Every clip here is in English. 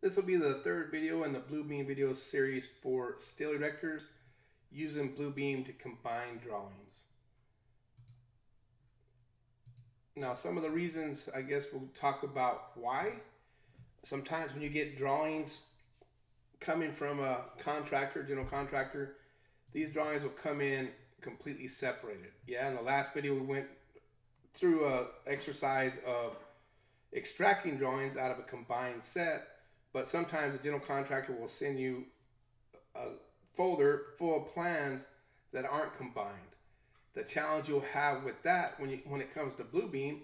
This will be the third video in the Bluebeam video series for steel erectors using Bluebeam to combine drawings. Now some of the reasons I guess we'll talk about why. Sometimes when you get drawings coming from a contractor, general contractor, these drawings will come in completely separated. Yeah, in the last video we went through a exercise of extracting drawings out of a combined set but sometimes a general contractor will send you a folder full of plans that aren't combined. The challenge you'll have with that when you when it comes to Bluebeam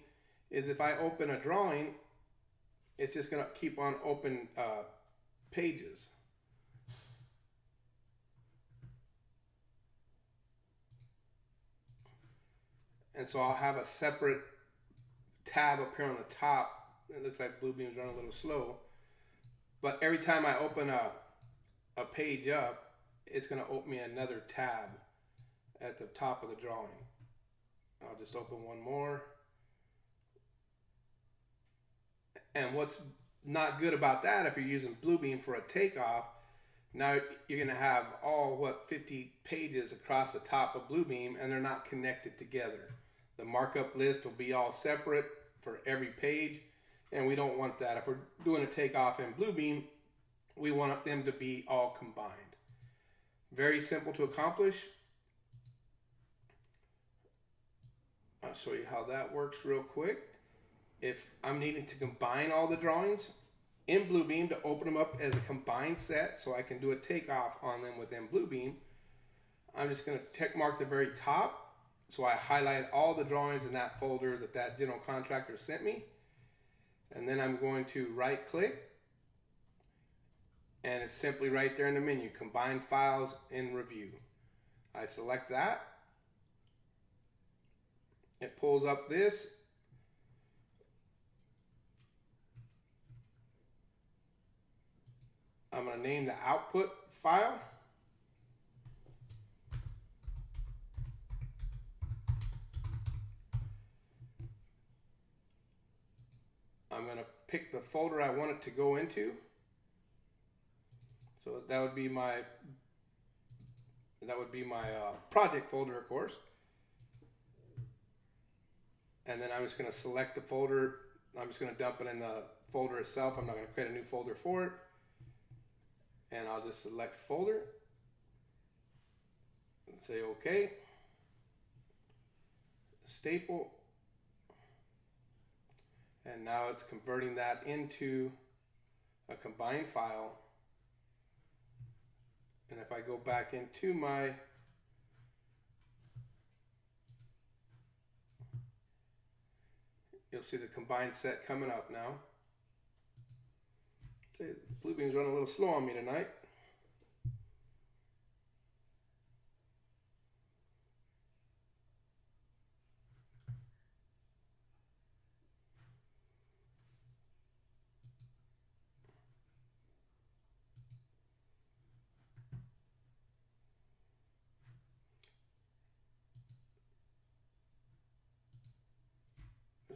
is if I open a drawing, it's just gonna keep on open uh, pages. And so I'll have a separate tab up here on the top. It looks like Bluebeam's running a little slow but every time I open a, a page up, it's going to open me another tab at the top of the drawing. I'll just open one more. And what's not good about that, if you're using Bluebeam for a takeoff, now you're going to have all, what, 50 pages across the top of Bluebeam, and they're not connected together. The markup list will be all separate for every page and we don't want that. If we're doing a takeoff in Bluebeam, we want them to be all combined. Very simple to accomplish. I'll show you how that works real quick. If I'm needing to combine all the drawings in Bluebeam to open them up as a combined set so I can do a takeoff on them within Bluebeam, I'm just going to check mark the very top. So I highlight all the drawings in that folder that that general contractor sent me and then I'm going to right click and it's simply right there in the menu combine files in Revu. I select that. It pulls up this. I'm going to name the output file I'm going to pick the folder I want it to go into. So that would be my that would be my uh, project folder, of course. And then I'm just going to select the folder. I'm just going to dump it in the folder itself. I'm not going to create a new folder for it. And I'll just select folder and say OK. Staple and now it's converting that into a combined file. And if I go back into my you'll see the combined set coming up now. See, Bluebeam's running a little slow on me tonight.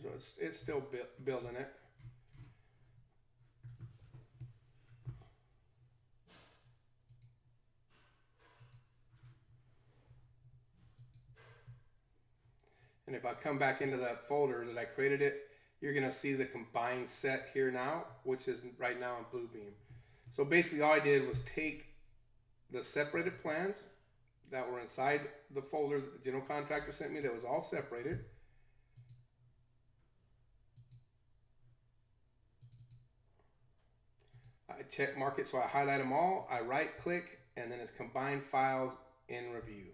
So it's, it's still bu building it. And if I come back into that folder that I created it, you're gonna see the combined set here now, which is right now in Bluebeam. So basically all I did was take the separated plans that were inside the folder that the general contractor sent me that was all separated. I check mark it so I highlight them all. I right click and then it's combined files in Revu.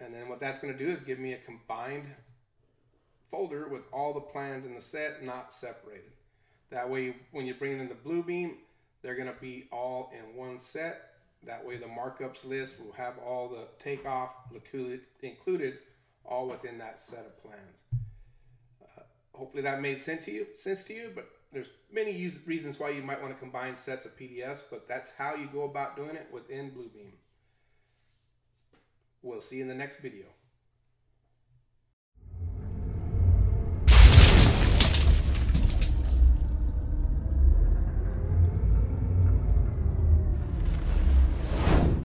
And then what that's going to do is give me a combined folder with all the plans in the set not separated. That way when you bring in the Bluebeam, they're going to be all in one set. That way the markups list will have all the takeoff included all within that set of plans. Uh, hopefully that made sense to you, sense to you, but there's many reasons why you might want to combine sets of PDFs, but that's how you go about doing it within Bluebeam. We'll see you in the next video.